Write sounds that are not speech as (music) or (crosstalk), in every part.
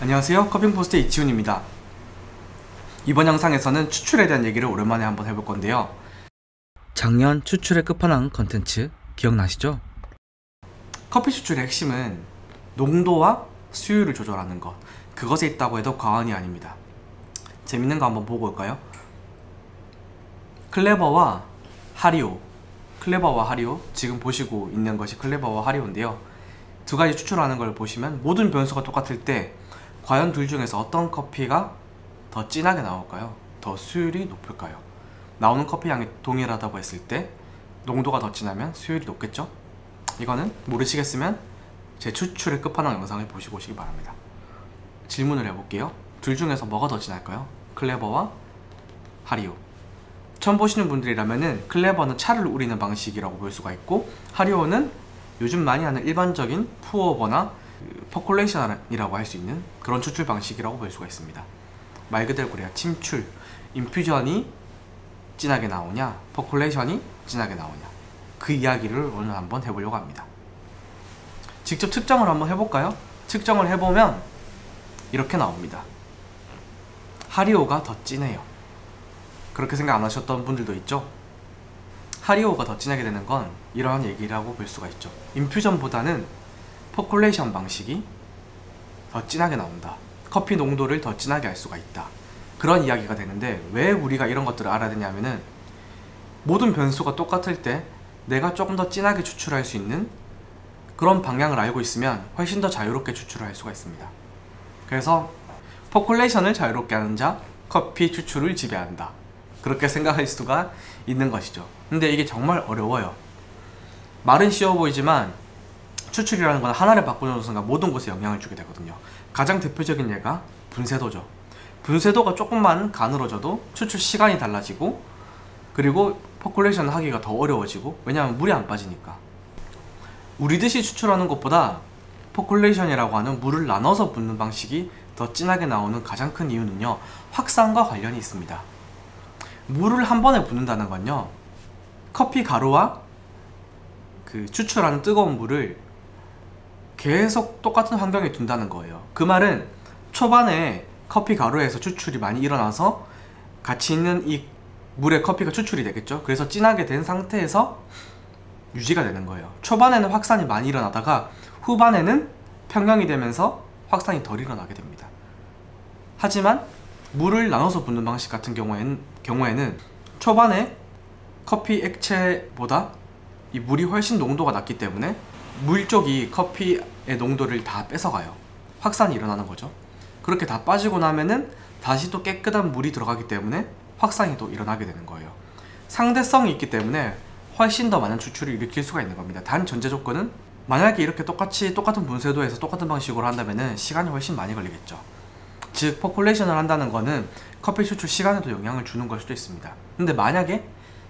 안녕하세요. 커핑포스트 이치훈입니다. 이번 영상에서는 추출에 대한 얘기를 오랜만에 한번 해볼 건데요. 작년 추출의 끝판왕 컨텐츠 기억나시죠? 커피 추출의 핵심은 농도와 수율을 조절하는 것. 그것에 있다고 해도 과언이 아닙니다. 재밌는 거 한번 보고 올까요? 클레버와 하리오. 클레버와 하리오. 지금 보시고 있는 것이 클레버와 하리오인데요. 두 가지 추출하는 걸 보시면 모든 변수가 똑같을 때 과연 둘 중에서 어떤 커피가 더 진하게 나올까요? 더 수율이 높을까요? 나오는 커피 양이 동일하다고 했을 때 농도가 더 진하면 수율이 높겠죠? 이거는 모르시겠으면 제 추출의 끝판왕 영상을 보시고 오시기 바랍니다. 질문을 해볼게요. 둘 중에서 뭐가 더 진할까요? 클레버와 하리오. 처음 보시는 분들이라면은 클레버는 차를 우리는 방식이라고 볼 수가 있고 하리오는 요즘 많이 하는 일반적인 푸어버나 퍼콜레이션이라고 할 수 있는 그런 추출 방식이라고 볼 수가 있습니다. 말 그대로 그래야 침출, infusion이 진하게 나오냐, percolation이 진하게 나오냐 그 이야기를 오늘 한번 해보려고 합니다. 직접 측정을 한번 해볼까요? 측정을 해보면 이렇게 나옵니다. 하리오가 더 진해요. 그렇게 생각 안 하셨던 분들도 있죠? 하리오가 더 진하게 되는 건 이러한 얘기라고 볼 수가 있죠. infusion보다는 percolation 방식이 더 진하게 나온다. 커피 농도를 더 진하게 할 수가 있다. 그런 이야기가 되는데 왜 우리가 이런 것들을 알아야 되냐면은 모든 변수가 똑같을 때 내가 조금 더 진하게 추출할 수 있는 그런 방향을 알고 있으면 훨씬 더 자유롭게 추출을 할 수가 있습니다. 그래서 percolation을 자유롭게 하는 자 커피 추출을 지배한다. 그렇게 생각할 수가 있는 것이죠. 근데 이게 정말 어려워요. 말은 쉬워 보이지만 추출이라는 건 하나를 바꾸는 순간 모든 곳에 영향을 주게 되거든요. 가장 대표적인 예가 분쇄도죠. 분쇄도가 조금만 가늘어져도 추출 시간이 달라지고 그리고 percolation 하기가 더 어려워지고 왜냐하면 물이 안 빠지니까 우리 듯이 추출하는 것보다 percolation이라고 하는 물을 나눠서 붓는 방식이 더 진하게 나오는 가장 큰 이유는요 확산과 관련이 있습니다 물을 한 번에 붓는다는 건요 커피 가루와 그 추출하는 뜨거운 물을 계속 똑같은 환경에 둔다는 거예요. 그 말은 초반에 커피 가루에서 추출이 많이 일어나서 같이 있는 이 물에 커피가 추출이 되겠죠? 그래서 진하게 된 상태에서 유지가 되는 거예요. 초반에는 확산이 많이 일어나다가 후반에는 평형이 되면서 확산이 덜 일어나게 됩니다. 하지만 물을 나눠서 붓는 방식 같은 경우에는, 경우에는 초반에 커피 액체보다 이 물이 훨씬 농도가 낮기 때문에 물 쪽이 커피의 농도를 다 뺏어가요. 확산이 일어나는 거죠. 그렇게 다 빠지고 나면은 다시 또 깨끗한 물이 들어가기 때문에 확산이 또 일어나게 되는 거예요. 상대성이 있기 때문에 훨씬 더 많은 추출을 일으킬 수가 있는 겁니다. 단 전제 조건은 만약에 이렇게 똑같이 똑같은 분쇄도에서 똑같은 방식으로 한다면 시간이 훨씬 많이 걸리겠죠. 즉 percolation을 한다는 거는 커피 추출 시간에도 영향을 주는 걸 수도 있습니다. 근데 만약에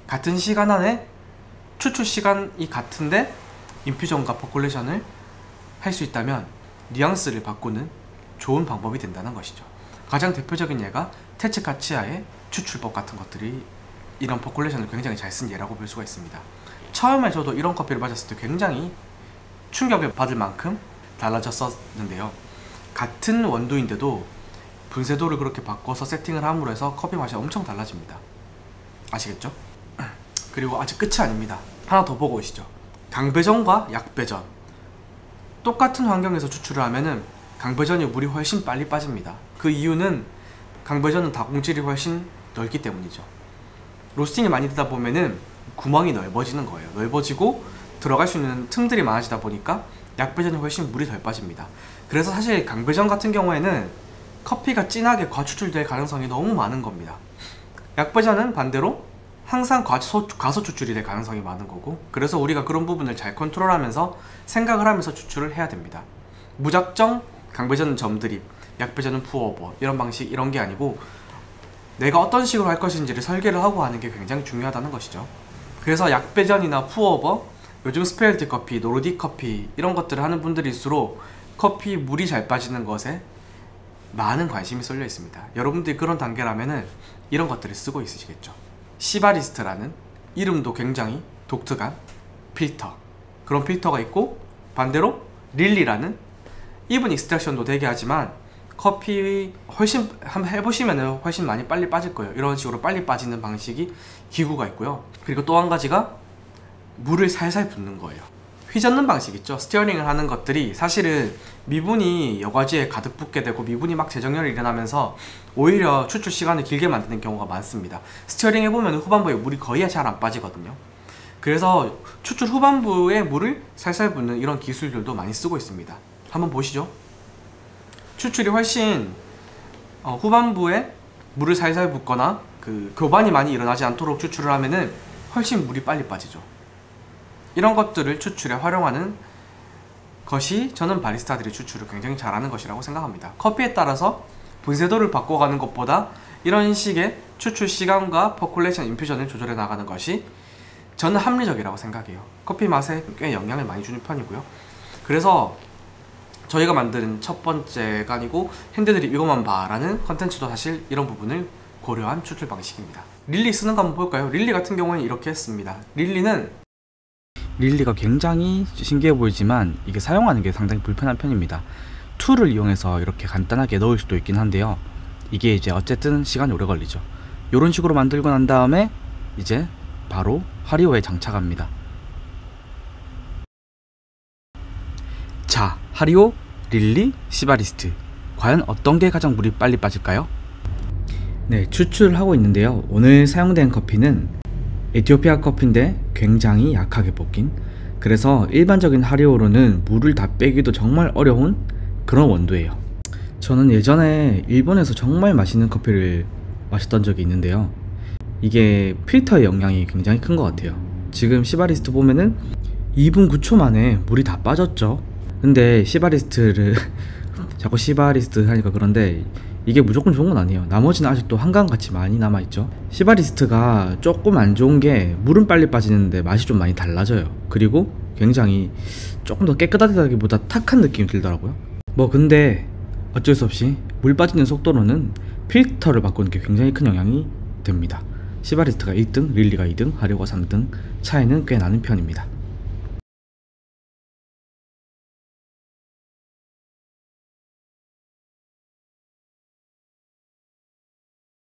같은 시간 안에 추출 시간이 같은데 infusion과 percolation을 할 수 있다면 뉘앙스를 바꾸는 좋은 방법이 된다는 것이죠. 가장 대표적인 예가 테츠 카스야의 추출법 같은 것들이 이런 percolation을 굉장히 잘 쓴 예라고 볼 수가 있습니다. 처음에 저도 이런 커피를 마셨을 때 굉장히 충격을 받을 만큼 달라졌었는데요. 같은 원두인데도 분쇄도를 그렇게 바꿔서 세팅을 함으로 해서 커피 맛이 엄청 달라집니다. 아시겠죠? (clears throat) 그리고 아직 끝이 아닙니다. 하나 더 보고 오시죠 강배전과 약배전. 똑같은 환경에서 추출을 하면은 강배전이 물이 훨씬 빨리 빠집니다. 그 이유는 강배전은 다공질이 훨씬 넓기 때문이죠. 로스팅이 많이 되다 보면은 구멍이 넓어지는 거예요. 넓어지고 들어갈 수 있는 틈들이 많아지다 보니까 약배전이 훨씬 물이 덜 빠집니다. 그래서 사실 강배전 같은 경우에는 커피가 진하게 과추출될 가능성이 너무 많은 겁니다. 약배전은 반대로 항상 과소, 과소 추출이 될 가능성이 많은 거고 그래서 우리가 그런 부분을 잘 컨트롤하면서 생각을 하면서 추출을 해야 됩니다. 무작정 강배전은 점드립, 약배전은 푸어버 이런 방식 이런 게 아니고 내가 어떤 식으로 할 것인지를 설계를 하고 하는 게 굉장히 중요하다는 것이죠. 그래서 약배전이나 pour over 요즘 specialty 커피, Nordic 커피 이런 것들을 하는 분들일수록 커피 물이 잘 빠지는 것에 많은 관심이 쏠려 있습니다. 여러분들이 그런 단계라면은 이런 것들을 쓰고 있으시겠죠 시바리스트라는 이름도 굉장히 독특한 필터 그런 필터가 있고 반대로 릴리라는 even extraction도 되게 하지만 커피 훨씬 한번 해보시면 훨씬 많이 빨리 빠질 거예요. 이런 식으로 빨리 빠지는 방식이 기구가 있고요. 그리고 또 한 가지가 물을 살살 붓는 거예요. 휘젓는 방식 있죠. stirring을 하는 것들이 사실은 미분이 여과지에 가득 붙게 되고 미분이 막 재정렬이 일어나면서 오히려 추출 시간을 길게 만드는 경우가 많습니다. stirring 해보면 후반부에 물이 거의 잘 안 빠지거든요. 그래서 추출 후반부에 물을 살살 붓는 이런 기술들도 많이 쓰고 있습니다. 한번 보시죠. 추출이 훨씬 어, 후반부에 물을 살살 붓거나 그 교반이 많이 일어나지 않도록 추출을 하면은 훨씬 물이 빨리 빠지죠. 이런 것들을 추출에 활용하는 것이 저는 바리스타들이 추출을 굉장히 잘하는 것이라고 생각합니다. 커피에 따라서 분쇄도를 바꿔가는 것보다 이런 식의 추출 시간과 percolation infusion을 조절해 나가는 것이 저는 합리적이라고 생각해요. 커피 맛에 꽤 영향을 많이 주는 편이고요. 그래서 저희가 만든 첫 번째가 아니고 핸드드립 이것만 봐라는 컨텐츠도 사실 이런 부분을 고려한 추출 방식입니다. 릴리 쓰는 거 한번 볼까요? 릴리 같은 경우에는 이렇게 했습니다. 릴리는 릴리가 굉장히 신기해 보이지만 이게 사용하는 게 상당히 불편한 편입니다. tool을 이용해서 이렇게 간단하게 넣을 수도 있긴 한데요. 이게 이제 어쨌든 시간이 오래 걸리죠. 이런 식으로 만들고 난 다음에 이제 바로 하리오에 장착합니다. 자, 하리오, 릴리, 시바리스트. 과연 어떤 게 가장 물이 빨리 빠질까요? 네, 추출하고 있는데요. 오늘 사용된 커피는 에티오피아 커피인데 굉장히 약하게 볶인 그래서 일반적인 하리오로는 물을 다 빼기도 정말 어려운 그런 원두예요. 저는 예전에 일본에서 정말 맛있는 커피를 마셨던 적이 있는데요. 이게 필터의 영향이 굉장히 큰 것 같아요. 지금 시바리스트 보면은 2분 9초 만에 물이 다 빠졌죠. 근데 시바리스트를 (laughs) 자꾸 시바리스트 하니까 그런데 이게 무조건 좋은 건 아니에요. 나머지는 아직도 한강같이 많이 남아있죠. 시바리스트가 조금 안 좋은 게 물은 빨리 빠지는데 맛이 좀 많이 달라져요. 그리고 굉장히 조금 더 깨끗하다기보다 탁한 느낌이 들더라고요. 뭐 근데 어쩔 수 없이 물 빠지는 속도로는 필터를 바꾸는 게 굉장히 큰 영향이 됩니다. 시바리스트가 1등, 릴리가 2등, 하려가 3등 차이는 꽤 나는 편입니다.